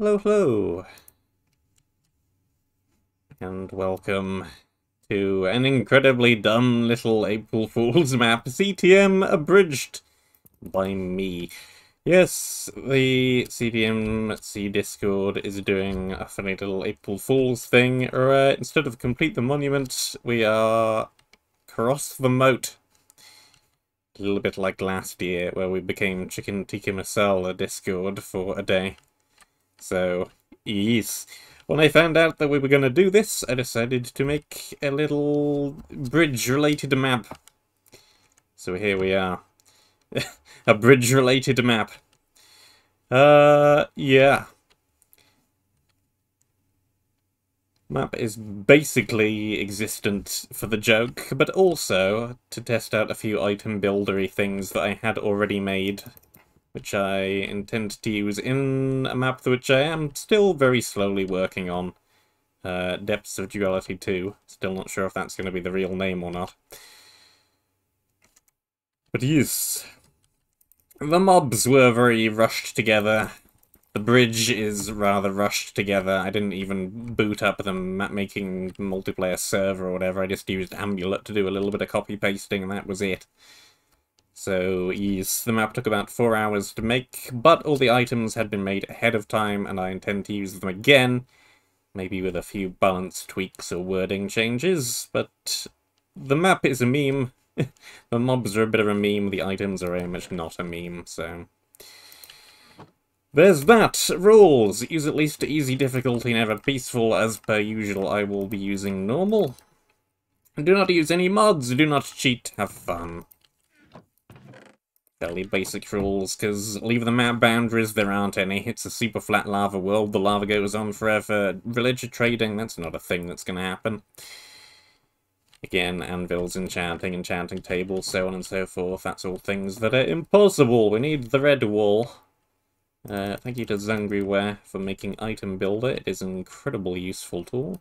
Hello, hello. And welcome to an incredibly dumb little April Fool's map, CTM Abridged, by me. Yes, the CTMC Discord is doing a funny little April Fool's thing. Instead of complete the monument, we are cross the moat. A little bit like last year, where we became Chicken Tikka Masala Discord for a day. So, yes. When I found out that we were going to do this, I decided to make a little bridge-related map. So here we are. a bridge-related map. Uh, yeah. Map is basically existent for the joke, but also to test out a few item buildery things that I had already made which I intend to use in a map which I am still very slowly working on. Uh, Depths of Duality 2. Still not sure if that's going to be the real name or not. But yes, the mobs were very rushed together. The bridge is rather rushed together. I didn't even boot up the map-making multiplayer server or whatever. I just used Amulet to do a little bit of copy-pasting and that was it. So yes, the map took about four hours to make, but all the items had been made ahead of time, and I intend to use them again, maybe with a few balance tweaks or wording changes, but the map is a meme. the mobs are a bit of a meme, the items are very much not a meme, so... There's that! Rules! Use at least easy difficulty, never peaceful. As per usual, I will be using normal. Do not use any mods, do not cheat, have fun fairly basic rules, because leave the map boundaries, there aren't any. It's a super flat lava world, the lava goes on forever. Villager trading, that's not a thing that's going to happen. Again, anvils, enchanting, enchanting tables, so on and so forth. That's all things that are impossible. We need the red wall. Uh, thank you to Zungryware for making Item Builder. It is an incredibly useful tool.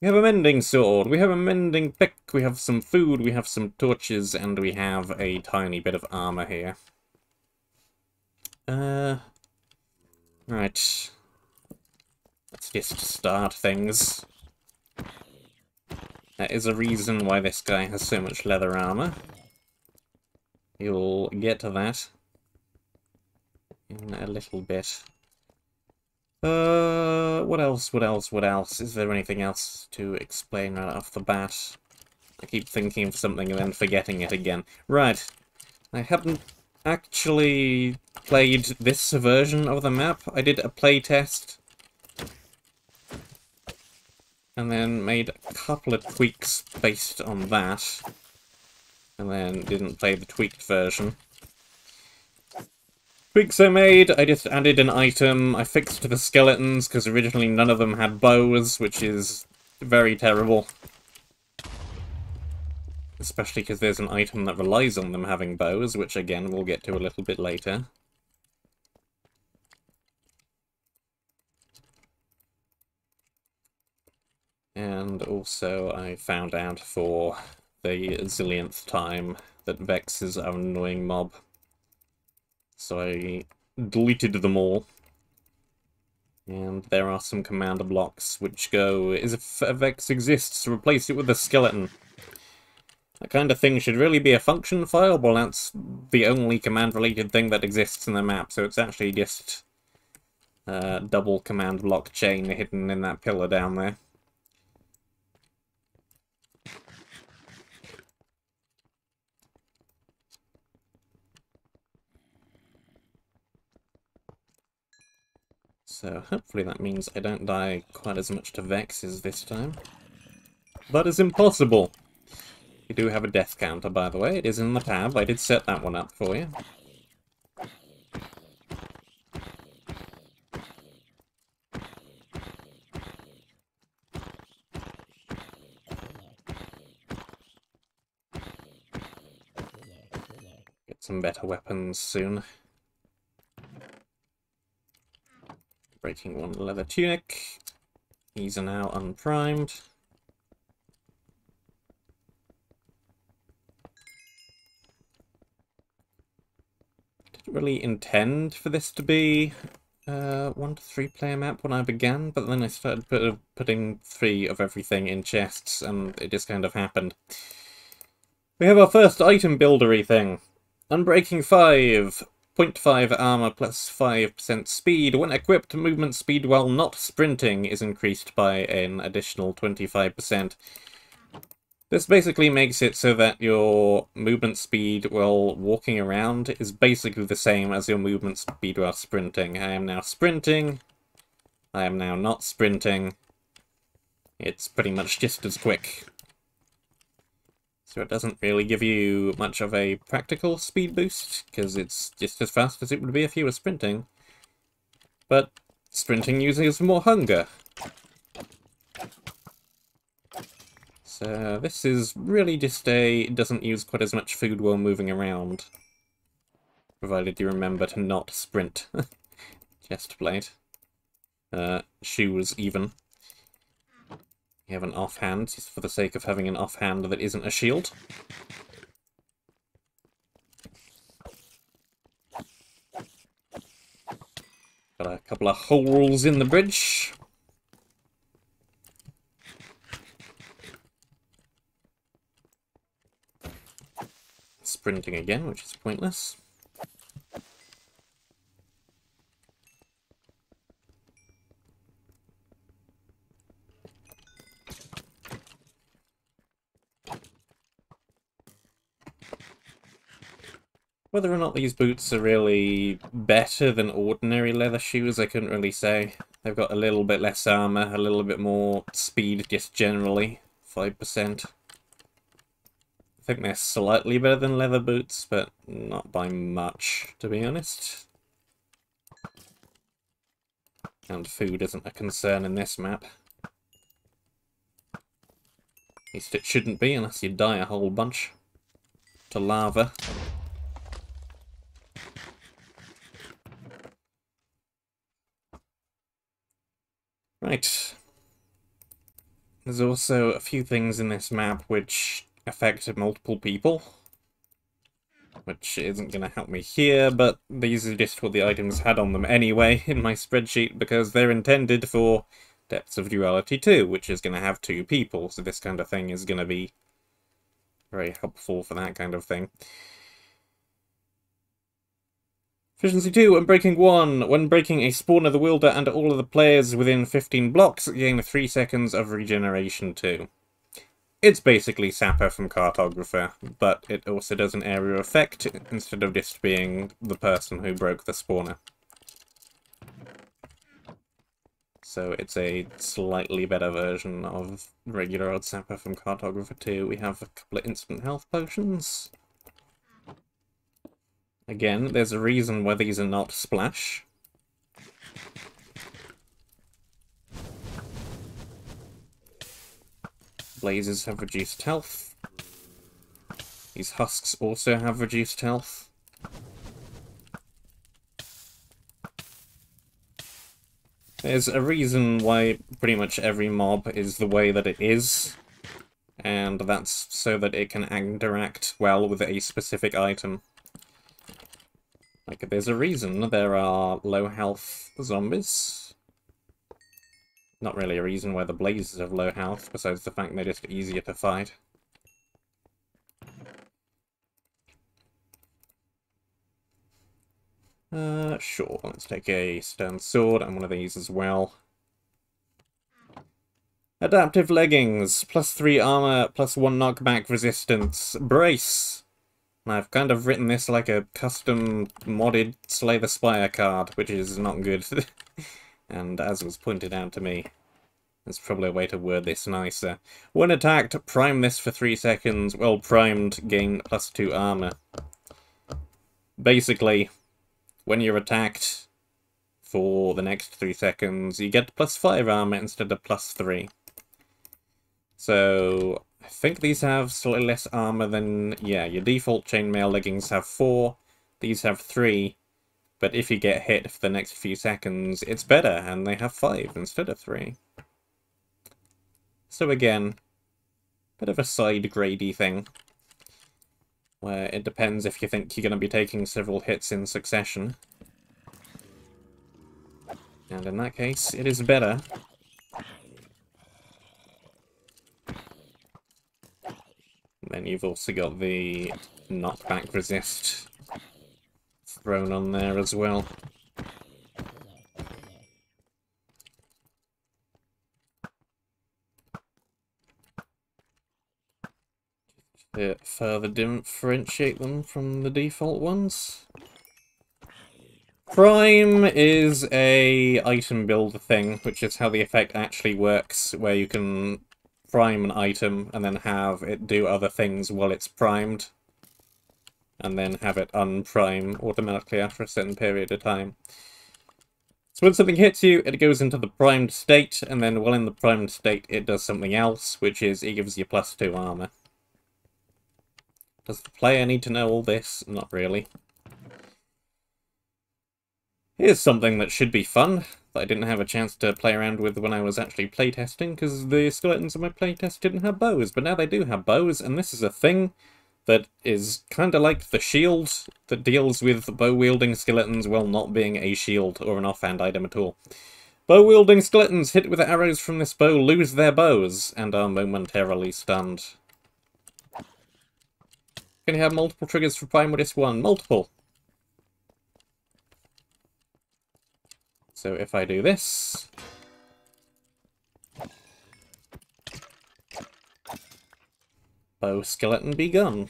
We have a mending sword, we have a mending pick, we have some food, we have some torches, and we have a tiny bit of armor here. Uh, right. Let's just start things. There is a reason why this guy has so much leather armor. You'll get to that in a little bit. Uh, what else, what else, what else? Is there anything else to explain right off the bat? I keep thinking of something and then forgetting it again. Right. I haven't actually played this version of the map. I did a playtest. And then made a couple of tweaks based on that. And then didn't play the tweaked version. Tweaks I made, I just added an item, I fixed the skeletons, because originally none of them had bows, which is very terrible. Especially because there's an item that relies on them having bows, which again we'll get to a little bit later. And also I found out for the zillionth time that Vexes are an annoying mob. So I deleted them all. And there are some commander blocks which go, is if Vex exists, replace it with a skeleton. That kind of thing should really be a function file, well that's the only command-related thing that exists in the map, so it's actually just a double command block chain hidden in that pillar down there. So hopefully that means I don't die quite as much to Vexes this time. That is impossible! You do have a death counter, by the way. It is in the tab. I did set that one up for you. Get some better weapons soon. Breaking one leather tunic. These are now unprimed. Didn't really intend for this to be uh, one to three player map when I began, but then I started put, putting three of everything in chests, and it just kind of happened. We have our first item buildery thing. Unbreaking 5, 0.5 armor plus 5% speed. When equipped, movement speed while not sprinting is increased by an additional 25%. This basically makes it so that your movement speed while walking around is basically the same as your movement speed while sprinting. I am now sprinting. I am now not sprinting. It's pretty much just as quick. So it doesn't really give you much of a practical speed boost, because it's just as fast as it would be if you were sprinting. But sprinting uses more hunger, So this is really just a... doesn't use quite as much food while moving around. Provided you remember to not sprint. Chest plate. Uh, shoes even. Have an offhand, just for the sake of having an offhand that isn't a shield. Got a couple of holes in the bridge. sprinting again, which is pointless. Whether or not these boots are really better than ordinary leather shoes, I couldn't really say. They've got a little bit less armor, a little bit more speed just generally, 5% I think they're slightly better than leather boots, but not by much, to be honest. And food isn't a concern in this map. At least it shouldn't be, unless you die a whole bunch. To lava. Right. There's also a few things in this map which affected multiple people. Which isn't going to help me here, but these are just what the items had on them anyway in my spreadsheet, because they're intended for Depths of Duality 2, which is going to have two people, so this kind of thing is going to be very helpful for that kind of thing. Efficiency 2, when breaking 1. When breaking a spawner, the wielder and all of the players within 15 blocks gain 3 seconds of regeneration 2. It's basically Sapper from Cartographer, but it also does an area effect instead of just being the person who broke the spawner. So it's a slightly better version of regular old Sapper from Cartographer 2. We have a couple of instant health potions. Again, there's a reason why these are not splash. Blazes have reduced health. These husks also have reduced health. There's a reason why pretty much every mob is the way that it is, and that's so that it can interact well with a specific item. Like, there's a reason there are low health zombies, not really a reason why the Blazes have low health, besides the fact they're just easier to fight. Uh, sure, let's take a stone sword and one of these as well. Adaptive leggings, plus 3 armor, plus 1 knockback resistance. Brace! I've kind of written this like a custom modded Slay the Spire card, which is not good. and as was pointed out to me, there's probably a way to word this nicer. When attacked, prime this for 3 seconds. Well primed, gain plus 2 armor. Basically, when you're attacked for the next 3 seconds, you get plus 5 armor instead of plus 3. So, I think these have slightly less armor than... Yeah, your default chainmail leggings have 4. These have 3. But if you get hit for the next few seconds, it's better, and they have 5 instead of 3. So again, bit of a side grady thing. Where it depends if you think you're going to be taking several hits in succession. And in that case, it is better. Then you've also got the knockback resist thrown on there as well. To further differentiate them from the default ones. Prime is a item builder thing, which is how the effect actually works, where you can prime an item and then have it do other things while it's primed, and then have it unprime automatically after a certain period of time. So when something hits you, it goes into the primed state, and then while in the primed state, it does something else, which is it gives you plus 2 armor. Does the player need to know all this? Not really. Here's something that should be fun, that I didn't have a chance to play around with when I was actually playtesting, because the skeletons in my playtest didn't have bows, but now they do have bows, and this is a thing that is kind of like the shield that deals with bow-wielding skeletons while not being a shield or an offhand item at all. Bow-wielding skeletons hit with arrows from this bow lose their bows and are momentarily stunned. Can you have multiple triggers for Prime with this one? Multiple. So if I do this... Bow skeleton begun.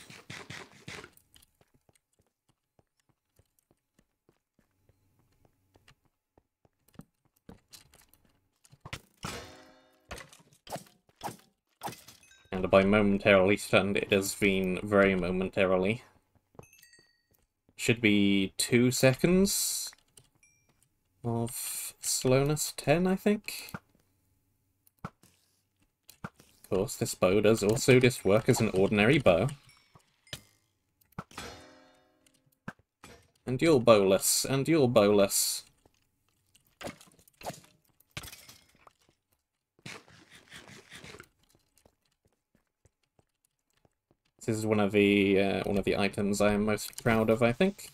And by momentarily stunned, it has been very momentarily. Should be two seconds of slowness 10, I think. Of course, this bow does also just work as an ordinary bow. And you're bowless, and you're bowless. This is one of the uh, one of the items I am most proud of, I think.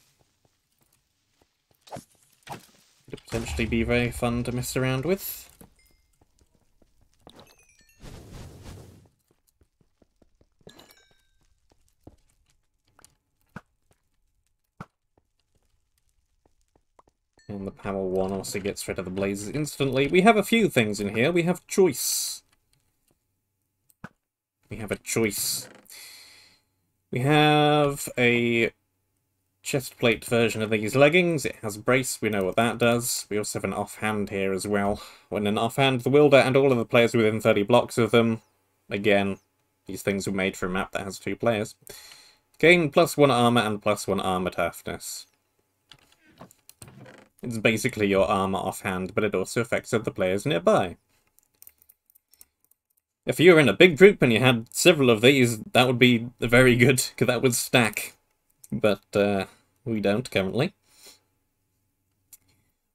Could potentially be very fun to mess around with. And the power one also gets rid of the blazes instantly. We have a few things in here. We have choice. We have a choice. We have a chest plate version of these leggings. It has brace, we know what that does. We also have an offhand here as well. When an offhand, the wielder and all of the players within 30 blocks of them. Again, these things were made for a map that has two players. Gain plus one armor and plus one armor toughness. It's basically your armor offhand, but it also affects other players nearby. If you were in a big group and you had several of these, that would be very good, because that would stack. But, uh, we don't currently.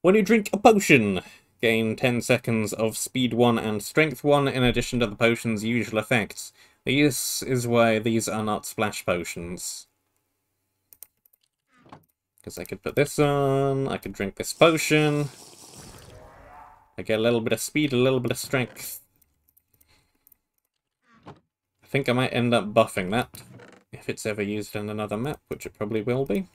When you drink a potion, gain 10 seconds of speed 1 and strength 1 in addition to the potion's usual effects. This is why these are not splash potions. Because I could put this on, I could drink this potion. I get a little bit of speed, a little bit of strength. I think I might end up buffing that if it's ever used in another map, which it probably will be.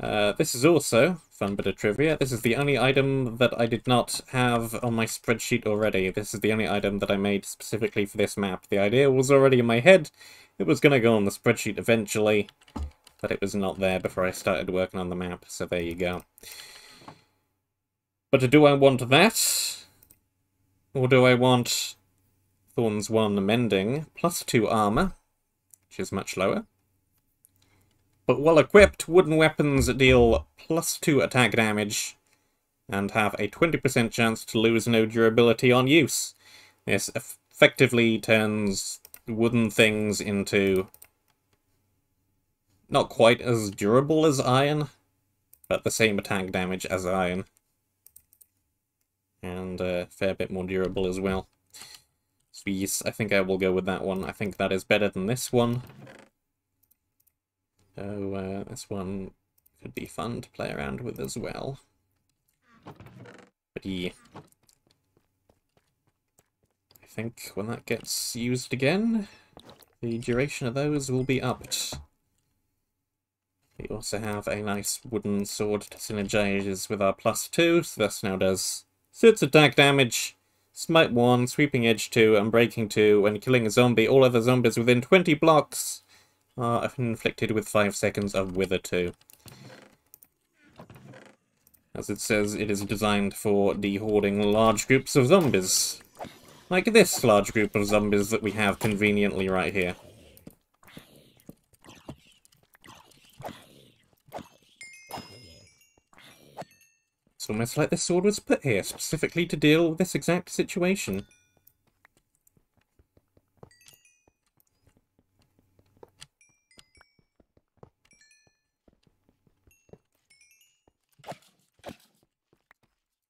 Uh, this is also, fun bit of trivia, this is the only item that I did not have on my spreadsheet already. This is the only item that I made specifically for this map. The idea was already in my head, it was going to go on the spreadsheet eventually, but it was not there before I started working on the map, so there you go. But do I want that? Or do I want Thorns 1 Mending, plus 2 armor, which is much lower? But well equipped, wooden weapons deal plus 2 attack damage and have a 20% chance to lose no durability on use. This effectively turns wooden things into not quite as durable as iron, but the same attack damage as iron. And a fair bit more durable as well. So yes, I think I will go with that one. I think that is better than this one. So uh, this one could be fun to play around with as well. But yeah. I think when that gets used again, the duration of those will be upped. We also have a nice wooden sword to synergize with our plus two, so this now does six attack damage, smite 1, sweeping edge 2, and breaking 2. When killing a zombie, all other zombies within 20 blocks Uh, are inflicted with 5 seconds of Wither 2. As it says, it is designed for dehoarding large groups of zombies. Like this large group of zombies that we have conveniently right here. It's almost like this sword was put here specifically to deal with this exact situation.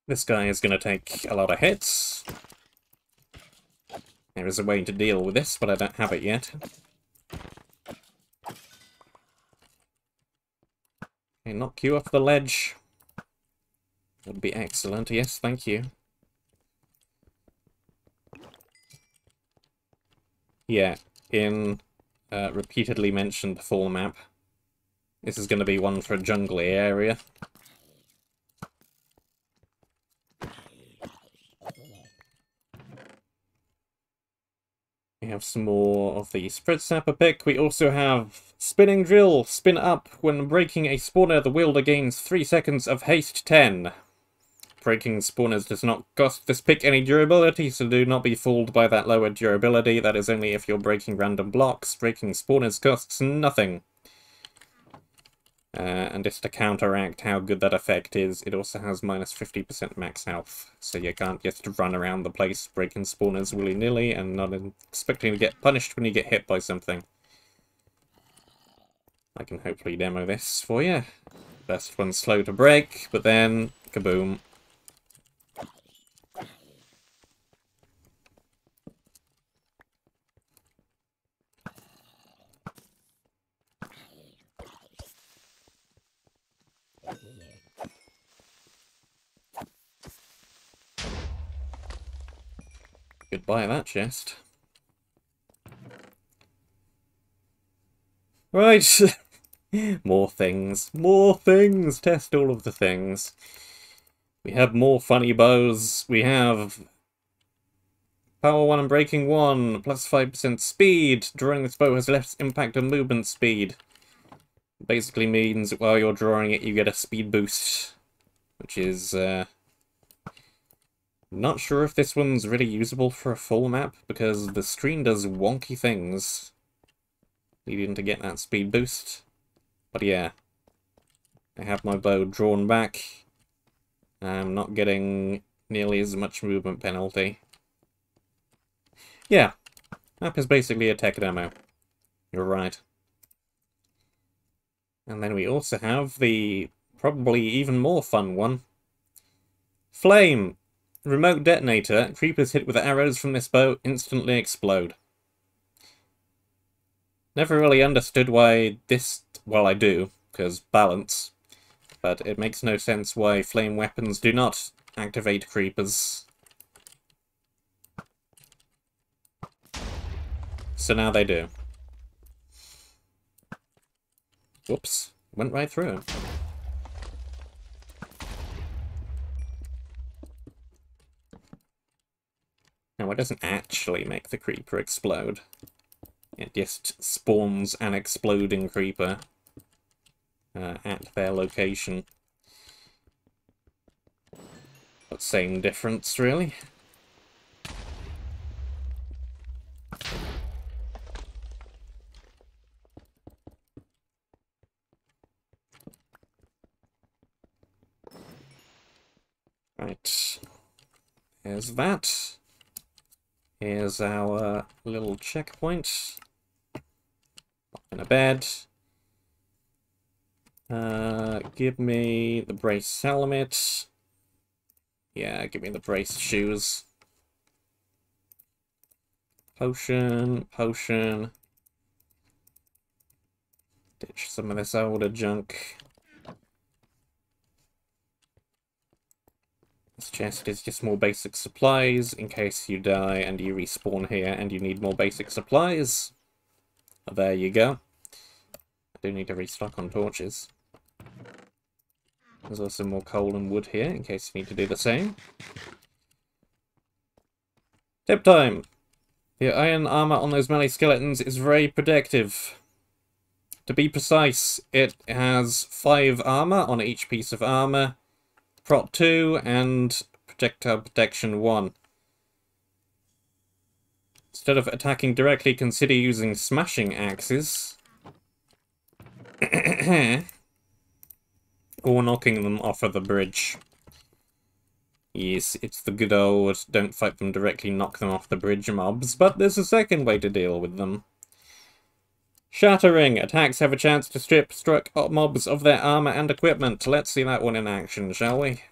This guy is going to take a lot of hits. There is a way to deal with this, but I don't have it yet. Okay, knock you off the ledge. Would be excellent, yes, thank you. Yeah, in uh, repeatedly mentioned full map. This is going to be one for a jungly area. We have some more of the Spread Sapper pick. We also have Spinning Drill. Spin up. When breaking a spawner, the wielder gains 3 seconds of haste 10. Breaking spawners does not cost this pick any durability, so do not be fooled by that lower durability. That is only if you're breaking random blocks. Breaking spawners costs nothing. Uh, and just to counteract how good that effect is, it also has minus 50% max health. So you can't just run around the place breaking spawners willy-nilly and not expecting to get punished when you get hit by something. I can hopefully demo this for you. Best one slow to break, but then, kaboom, Goodbye that chest. Right. more things. More things. Test all of the things. We have more funny bows. We have Power 1 and Breaking 1, plus 5% speed. Drawing this bow has less impact on movement speed. Basically means while you're drawing it, you get a speed boost. Which is, uh, not sure if this one's really usable for a full map, because the screen does wonky things, needing to get that speed boost. But yeah, I have my bow drawn back. I'm not getting nearly as much movement penalty. Yeah, map is basically a tech demo. You're right. And then we also have the probably even more fun one. Flame! Remote detonator. Creepers hit with arrows from this bow instantly explode. Never really understood why this... Well, I do, because balance. But it makes no sense why flame weapons do not activate creepers. So now they do. Whoops. Went right through Now, it doesn't actually make the creeper explode. It just spawns an exploding creeper uh, at their location. But same difference, really. Right. There's that. Here's our little checkpoint. In a bed. Uh, give me the brace helmet. Yeah, give me the brace shoes. Potion, potion. Ditch some of this older junk. Chest is just more basic supplies in case you die and you respawn here and you need more basic supplies. There you go. I do need to restock on torches. There's also more coal and wood here in case you need to do the same. Tip time! The iron armor on those melee skeletons is very protective. To be precise, it has 5 armor on each piece of armor, prot 2, and projectile protection 1. Instead of attacking directly, consider using smashing axes. or knocking them off of the bridge. Yes, it's the good old don't fight them directly, knock them off the bridge mobs, but there's a second way to deal with them. Shattering! Attacks have a chance to strip struck mobs of their armor and equipment. Let's see that one in action, shall we?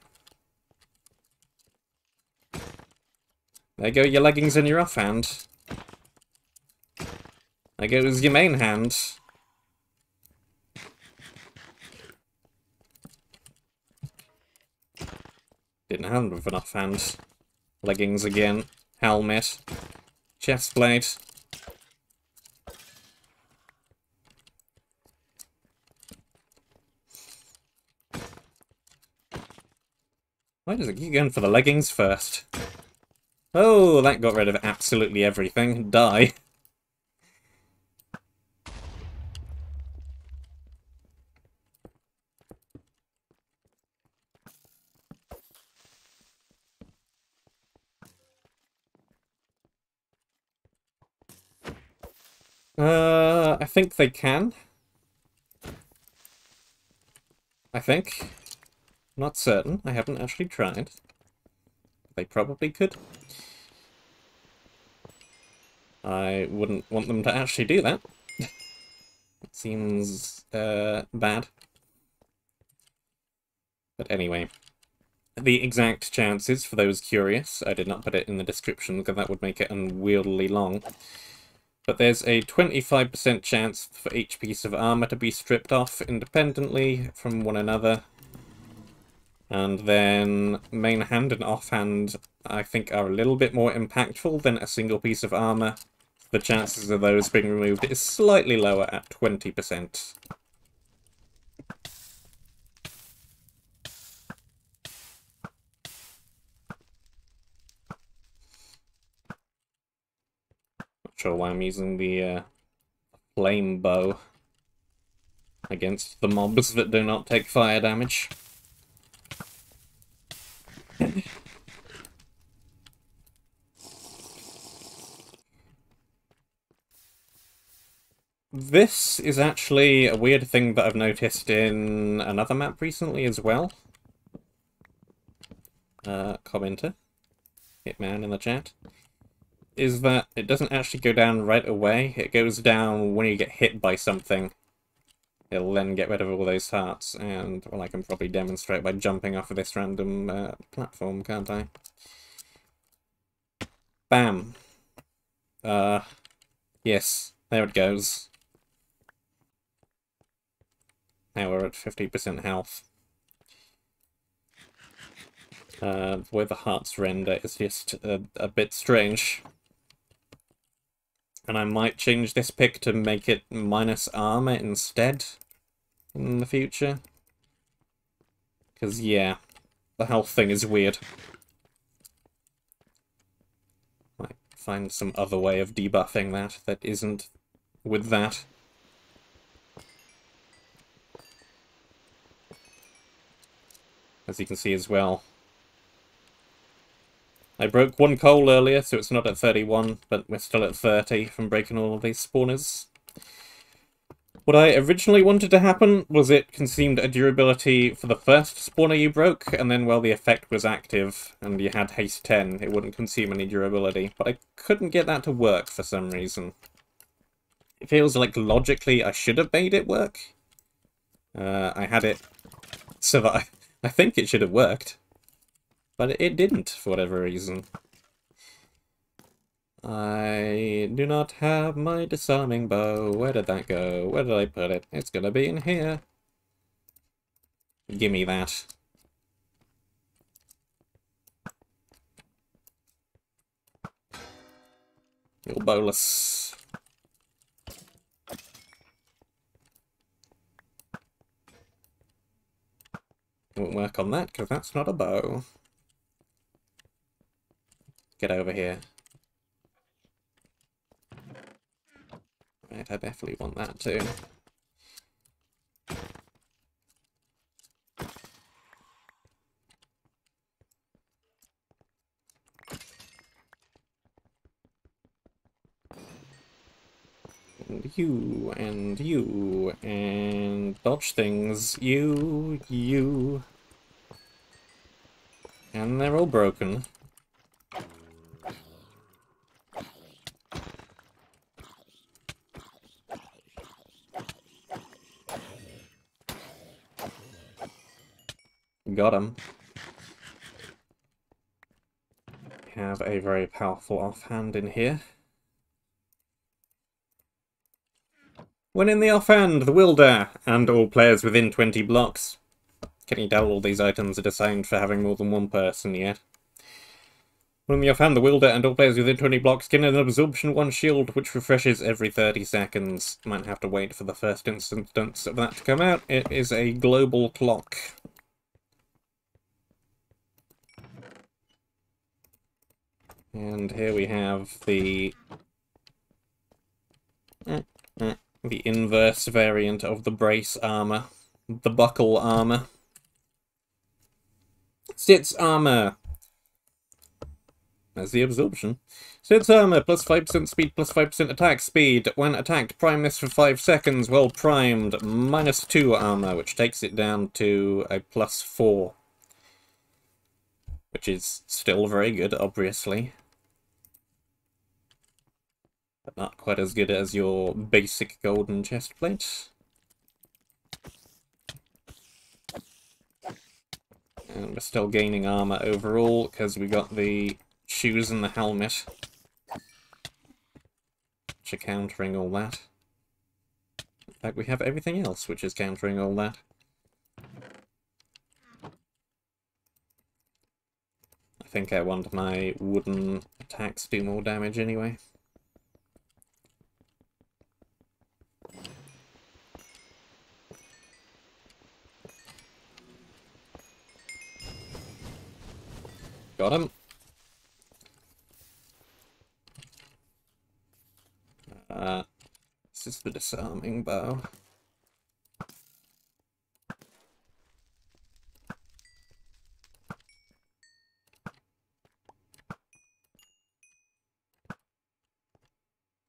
There go your leggings and your offhand. There goes your main hand. Didn't have enough hands. Leggings again. Helmet. Chest plate. Why does it keep going for the leggings first? Oh, that got rid of absolutely everything. Die. Uh, I think they can. I think. Not certain. I haven't actually tried. They probably could. I wouldn't want them to actually do that. it seems uh, bad. But anyway, the exact chances, for those curious, I did not put it in the description because that would make it unwieldily long. But there's a 25% chance for each piece of armor to be stripped off independently from one another and then main hand and offhand, I think, are a little bit more impactful than a single piece of armor. The chances of those being removed is slightly lower at 20%. Not sure why I'm using the uh, flame bow against the mobs that do not take fire damage. This is actually a weird thing that I've noticed in another map recently as well. Uh, commenter, Hitman in the chat, is that it doesn't actually go down right away. It goes down when you get hit by something. It'll then get rid of all those hearts, and, well, I can probably demonstrate by jumping off of this random uh, platform, can't I? Bam. Uh, yes, there it goes. Now we're at 50% health. Uh, where the hearts render is just a, a bit strange. And I might change this pick to make it minus armor instead in the future. Because, yeah, the health thing is weird. Might find some other way of debuffing that that isn't with that. As you can see as well, I broke one coal earlier, so it's not at 31, but we're still at 30 from breaking all of these spawners. What I originally wanted to happen was it consumed a durability for the first spawner you broke, and then while the effect was active and you had haste 10, it wouldn't consume any durability. But I couldn't get that to work for some reason. It feels like logically I should have made it work. Uh, I had it so I think it should have worked. But it didn't, for whatever reason. I do not have my disarming bow. Where did that go? Where did I put it? It's gonna be in here. Gimme that. Little bolus. Won't work on that, because that's not a bow. Get over here. Right, I definitely want that too. And you, and you, and dodge things. You, you. And they're all broken. Got him. Have a very powerful offhand in here. When in the offhand, the Wilder, and all players within 20 blocks. Can you tell all these items are designed for having more than one person yet? When in the offhand, the Wilder, and all players within 20 blocks get an absorption 1 shield, which refreshes every 30 seconds. Might have to wait for the first instance of that to come out. It is a global clock. And here we have the eh, eh, the inverse variant of the brace armor, the buckle armor. Sits armor. There's the absorption. Sits armor, plus 5% speed, plus 5% attack speed. When attacked, prime this for 5 seconds. Well primed, minus 2 armor, which takes it down to a plus 4. Which is still very good, obviously not quite as good as your basic golden chest plate. And we're still gaining armor overall, because we got the shoes and the helmet. Which are countering all that. In fact, we have everything else which is countering all that. I think I want my wooden attacks to do more damage anyway. Got him. Uh, this is the disarming bow.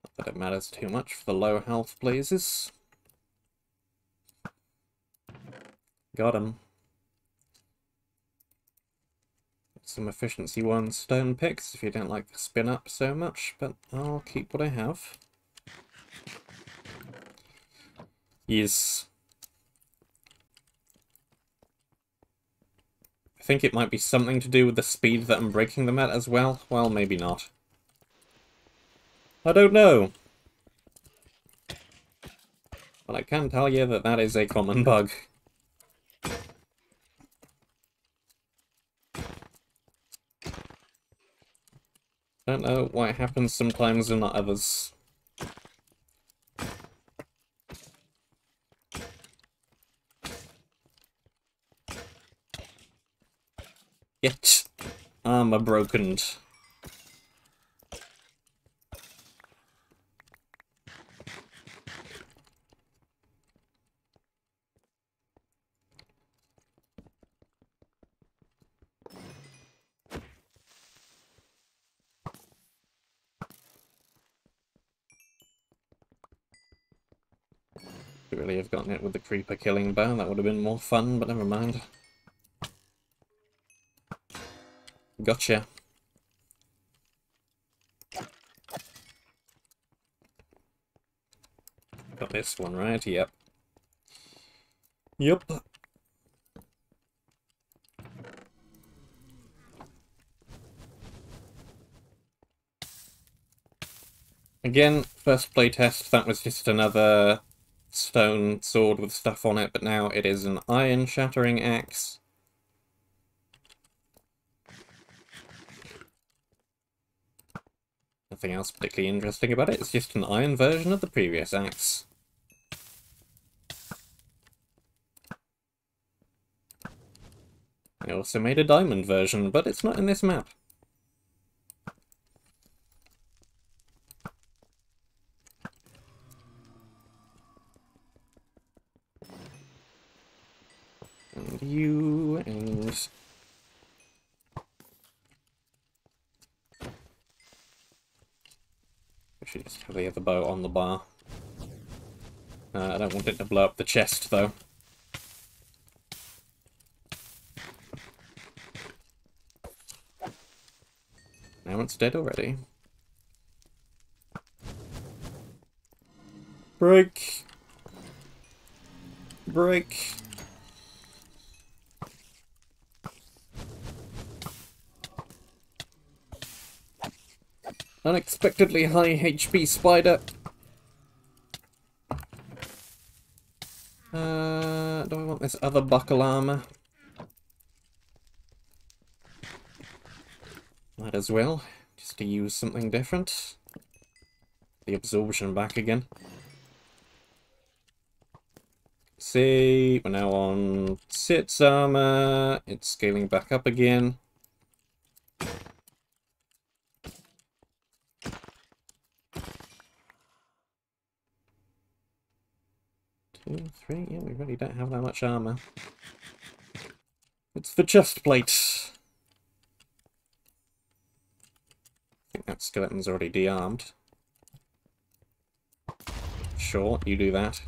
Not that it matters too much for the low health blazes. Got him. Some efficiency one stone picks if you don't like the spin up so much, but I'll keep what I have. Yes. I think it might be something to do with the speed that I'm breaking them at as well. Well, maybe not. I don't know. But I can tell you that that is a common bug. Don't know why it happens sometimes and not others. Yet, armor brokened. really have gotten it with the creeper killing bow. That would have been more fun, but never mind. Gotcha. Got this one right, yep. Yep. Again, first playtest, that was just another stone sword with stuff on it, but now it is an iron shattering axe. Nothing else particularly interesting about it, it's just an iron version of the previous axe. I also made a diamond version, but it's not in this map. And you, and... We should on the bar. Uh, I don't want it to blow up the chest, though. Now it's dead already. Break! Break! Unexpectedly high HP spider. Uh, do I want this other buckle armor? Might as well, just to use something different. The absorption back again. See, we're now on Sit's armor. It's scaling back up again. Two, three, yeah, we really don't have that much armor. It's the chest plate. I think that skeleton's already de-armed. Sure, you do that.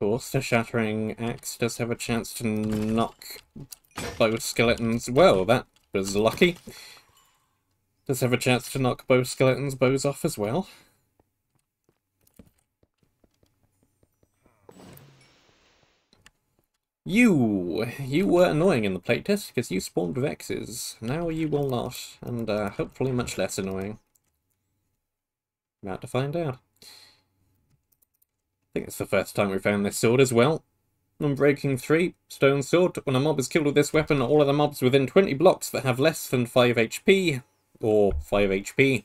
Course, the Shattering Axe does have a chance to knock both skeletons. Well, that was lucky. Does have a chance to knock both skeletons' bows off as well. You! You were annoying in the playtest because you spawned Vexes. Now you will not, and uh, hopefully much less annoying. About to find out. I think it's the first time we found this sword as well. Unbreaking 3, Stone Sword. When a mob is killed with this weapon, all of the mobs within 20 blocks that have less than 5 HP, or 5 HP,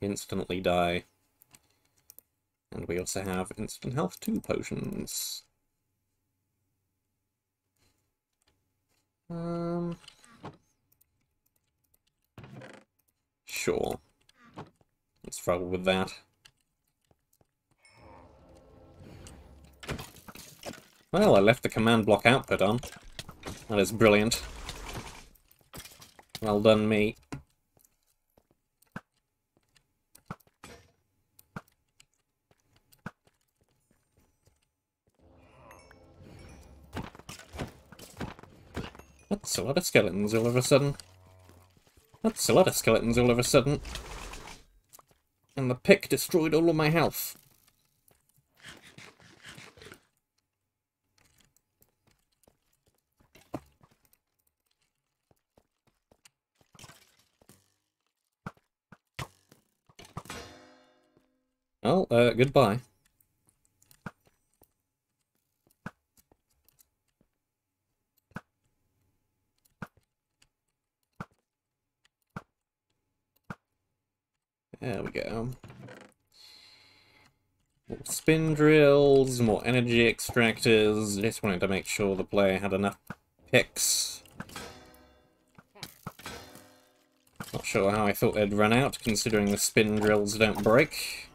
instantly die. And we also have instant health 2 potions. Um, sure. Let's struggle with that. Well, I left the command block output on. That is brilliant. Well done, me. That's a lot of skeletons all of a sudden. That's a lot of skeletons all of a sudden. And the pick destroyed all of my health. Oh, uh, goodbye. There we go. More spin drills, more energy extractors. Just wanted to make sure the player had enough picks. Not sure how I thought they'd run out, considering the spin drills don't break.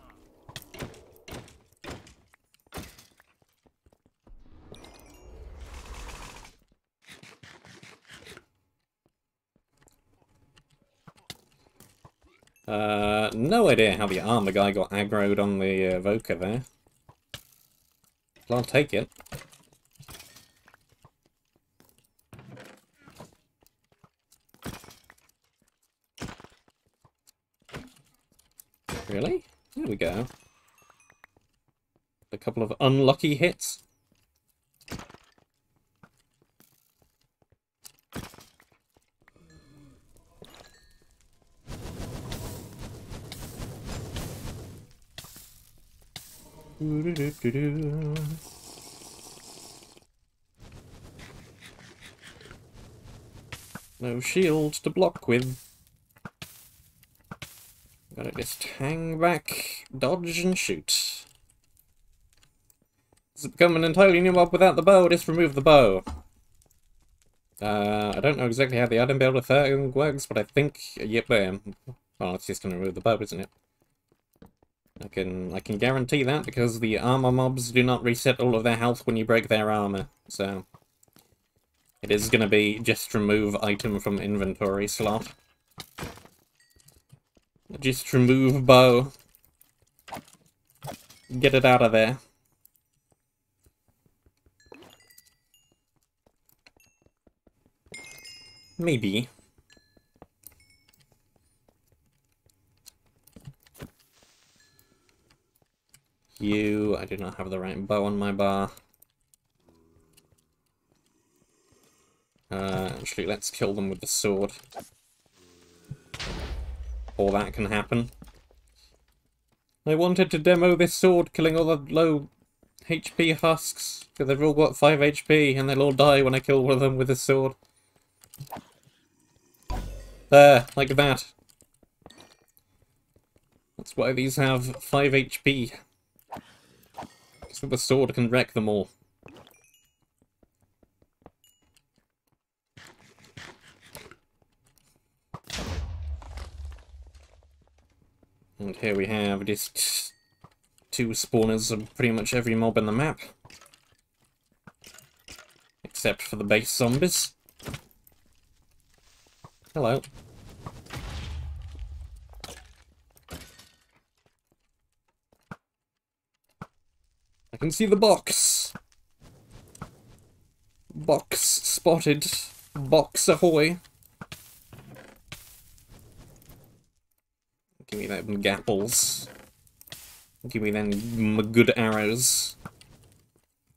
Uh, no idea how the armor guy got aggroed on the uh, Evoker there. I'll take it. Really? There we go. A couple of unlucky hits. Doo -doo -doo no shields to block with. Gotta just hang back, dodge and shoot. It's become an entirely new mob without the bow, just remove the bow. Uh, I don't know exactly how the item builder thing works, but I think... Yep, I am. Well, it's just gonna remove the bow, isn't it? I can I can guarantee that because the armor mobs do not reset all of their health when you break their armor, so it is gonna be just remove item from inventory slot. Just remove bow. Get it out of there. Maybe. You, I do not have the right bow on my bar. Uh, actually, let's kill them with the sword. Or that can happen. I wanted to demo this sword killing all the low HP husks, because they've all got 5 HP, and they'll all die when I kill one of them with a sword. There, like that. That's why these have 5 HP. So the sword can wreck them all. And here we have just two spawners of pretty much every mob in the map. Except for the base zombies. Hello. I can see the box. Box spotted. Box ahoy. Give me them gapples. Give me them good arrows.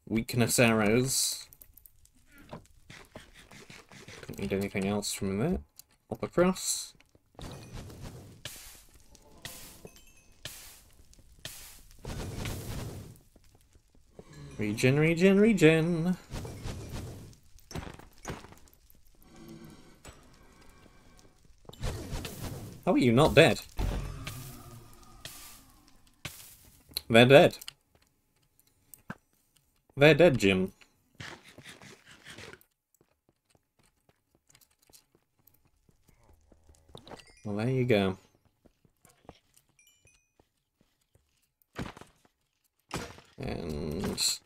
Weakness arrows. Don't need anything else from there. Hop across. Regen, regen, regen. How are you not dead? They're dead. They're dead, Jim. Well, there you go. And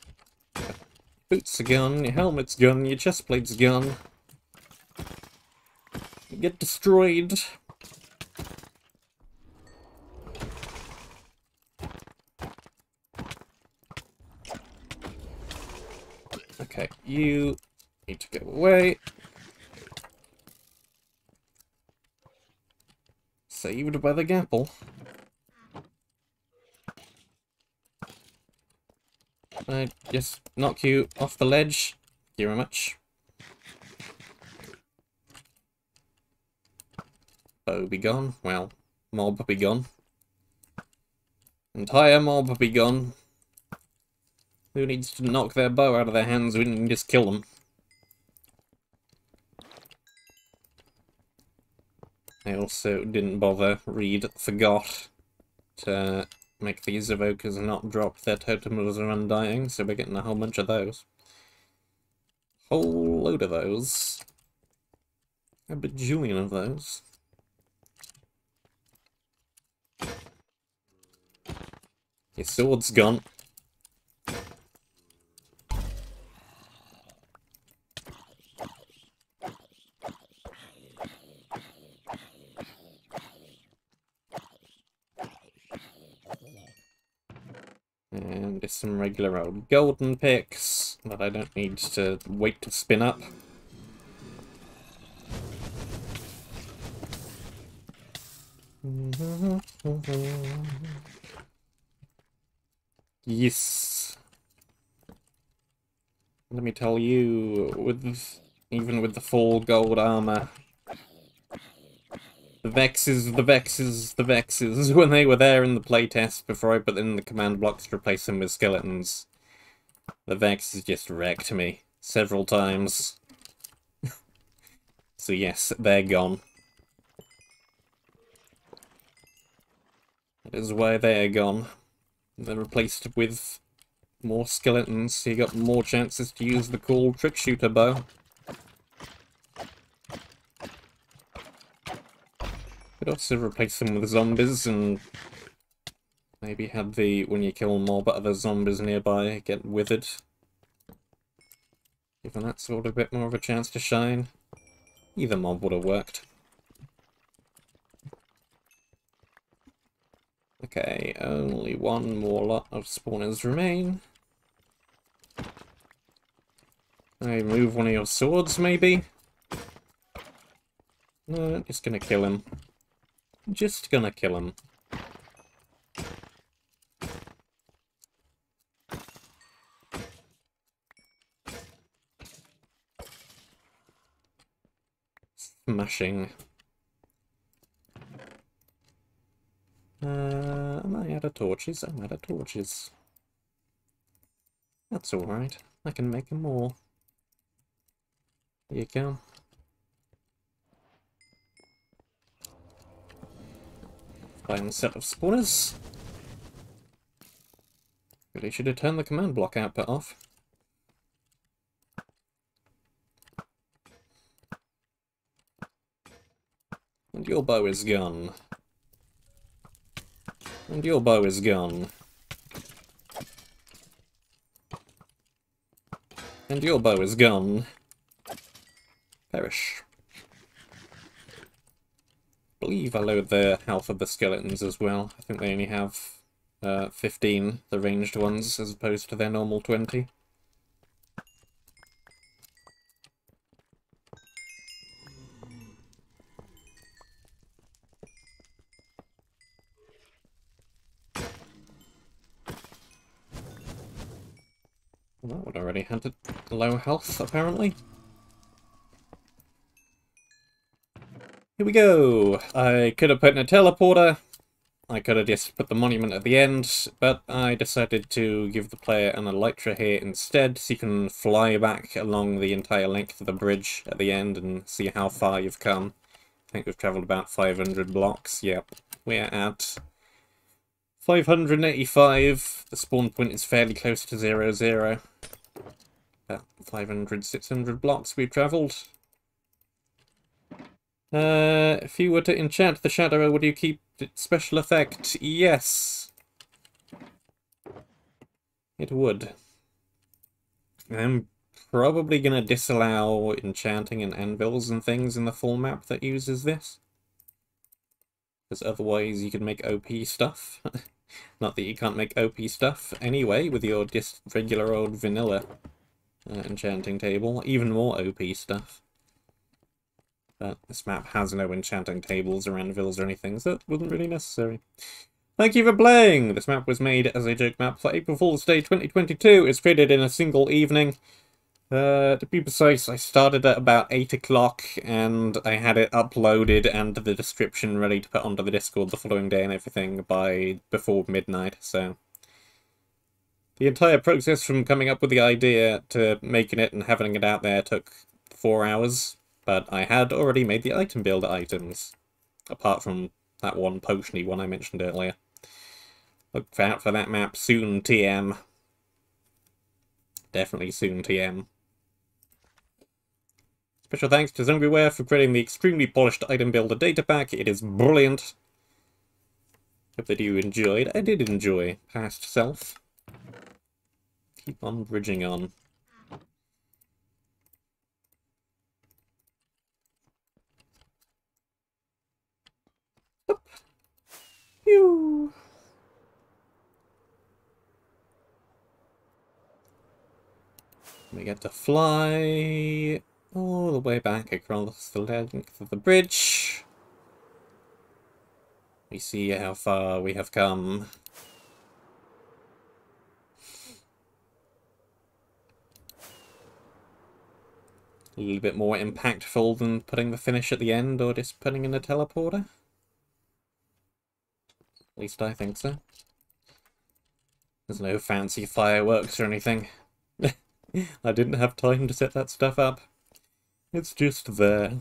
boots are gone, your helmet's gone, your chest plate's gone. You get destroyed. Okay, you need to go away. Saved by the gapple. I just knock you off the ledge. Thank you very much. Bow be gone. Well, mob be gone. Entire mob be gone. Who needs to knock their bow out of their hands when you can just kill them? I also didn't bother, read, forgot to make these evokers not drop their totems of undying, so we're getting a whole bunch of those. Whole load of those. A bajillion of those. Your sword's gone. And just some regular old golden picks that I don't need to wait to spin up. Yes. Let me tell you, with even with the full gold armor, the Vexes, the Vexes, the Vexes, when they were there in the playtest before I put them in the command blocks to replace them with skeletons, the Vexes just wrecked me several times. So yes, they're gone. That is why they're gone. They're replaced with more skeletons, so you got more chances to use the cool trick shooter bow. Could also replace them with zombies and maybe have the, when you kill but other zombies nearby, get withered. Giving that of a bit more of a chance to shine. Either mob would have worked. Okay, only one more lot of spawners remain. I move one of your swords, maybe? No, just gonna kill him. Just gonna kill him. Smashing. Uh, am I out of torches? I'm out of torches. That's alright. I can make him more. Here you go. Final set of spawners. Really should have turned the command block output off. And your bow is gone. And your bow is gone. And your bow is gone. Perish. I believe I lowered the health of the skeletons as well. I think they only have uh, 15, the ranged ones, as opposed to their normal 20. Well, that would already had low health, apparently. Here we go! I could have put in a teleporter, I could have just put the monument at the end, but I decided to give the player an elytra here instead, so you can fly back along the entire length of the bridge at the end and see how far you've come. I think we've travelled about 500 blocks, yep. We're at 585. The spawn point is fairly close to 0, 0. About 500, 600 blocks we've travelled. Uh, if you were to enchant the Shadow, would you keep special effect? Yes. It would. I'm probably going to disallow enchanting and anvils and things in the full map that uses this. Because otherwise you can make OP stuff. Not that you can't make OP stuff anyway with your just regular old vanilla uh, enchanting table. Even more OP stuff. But this map has no enchanting tables or anvils or anything, so it wasn't really necessary. Thank you for playing! This map was made as a joke map for April Fool's Day 2022. It's created in a single evening. Uh, to be precise, I started at about 8 o'clock and I had it uploaded and the description ready to put onto the Discord the following day and everything by before midnight, so... The entire process from coming up with the idea to making it and having it out there took four hours, but I had already made the item builder items, apart from that one potiony one I mentioned earlier. Look out for that map soon, TM. Definitely soon, TM. Special thanks to Zombieware for creating the extremely polished item builder data pack. It is brilliant. Hope that you enjoyed. I did enjoy Past Self. Keep on bridging on. Phew. We get to fly all the way back across the length of the bridge. We see how far we have come. A little bit more impactful than putting the finish at the end or just putting in a teleporter. At least I think so. There's no fancy fireworks or anything. I didn't have time to set that stuff up. It's just there.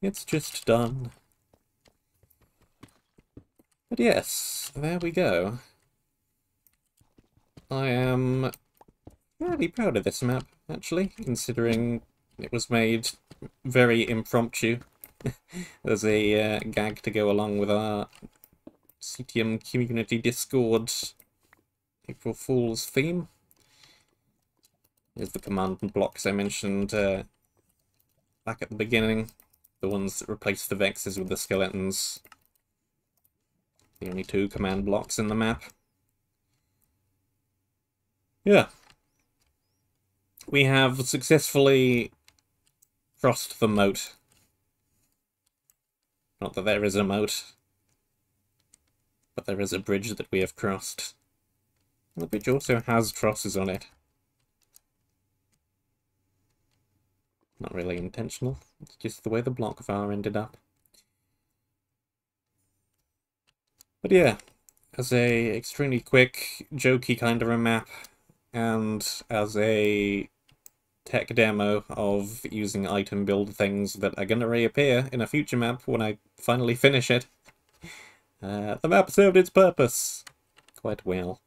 It's just done. But yes, there we go. I am fairly proud of this map, actually, considering it was made very impromptu. There's a uh, gag to go along with our CTM Community Discord April Fool's theme. Here's the command blocks I mentioned uh, back at the beginning. The ones that replace the Vexes with the Skeletons. The only two command blocks in the map. Yeah. We have successfully crossed the moat. Not that there is a moat, but there is a bridge that we have crossed. The bridge also has crosses on it. Not really intentional, it's just the way the block var ended up. But yeah, as a extremely quick, jokey kind of a map, and as a tech demo of using item build things that are going to reappear in a future map when I finally finish it, uh, the map served its purpose quite well.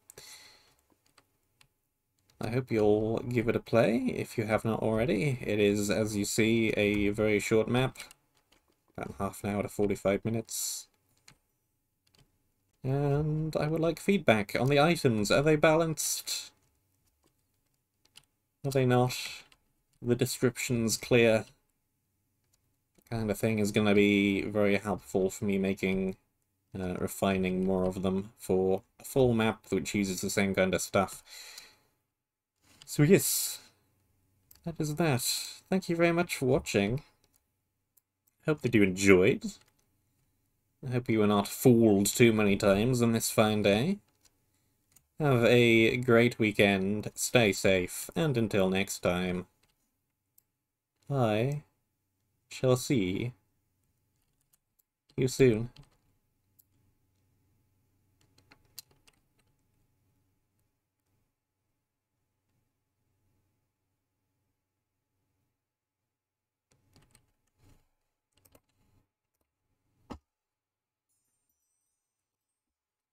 I hope you'll give it a play if you have not already. It is, as you see, a very short map. About half an hour to 45 minutes. And I would like feedback on the items. Are they balanced? Are they not? The description's clear. kind of thing is going to be very helpful for me making, uh, refining more of them for a full map which uses the same kind of stuff. So yes, that is that. Thank you very much for watching. Hope that you enjoyed. I hope you were not fooled too many times on this fine day. Have a great weekend, stay safe, and until next time, I shall see you soon.